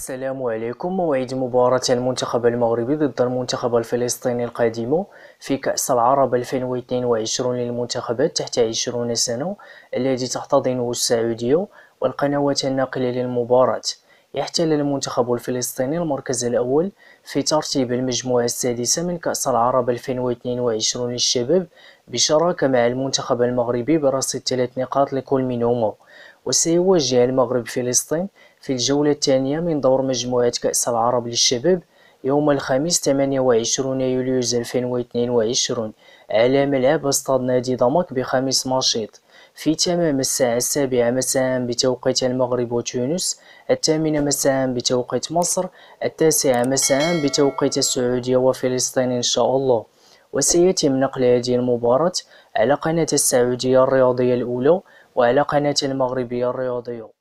السلام عليكم. موعد مباراة المنتخب المغربي ضد المنتخب الفلسطيني القادم في كأس العرب 2022 للمنتخبات تحت 20 سنة الذي تحتضنه السعودية والقنوات الناقلة للمباراة. يحتل المنتخب الفلسطيني المركز الأول في ترتيب المجموعة السادسة من كأس العرب 2022 للشباب بشراكة مع المنتخب المغربي برصيد ثلاث نقاط لكل منهما وسيواجه المغرب فلسطين في الجولة الثانية من دور مجموعة كأس العرب للشباب يوم الخميس 28 يوليوز 2022 على ملعب استاد نادي ضمك بخميس ماشيط. في تمام الساعة السابعة مساء بتوقيت المغرب وتونس الثامنة مساء بتوقيت مصر التاسعة مساء بتوقيت السعودية وفلسطين إن شاء الله. وسيتم نقل هذه المباراة على قناة السعودية الرياضية الأولى وعلى قناة المغربية الرياضية.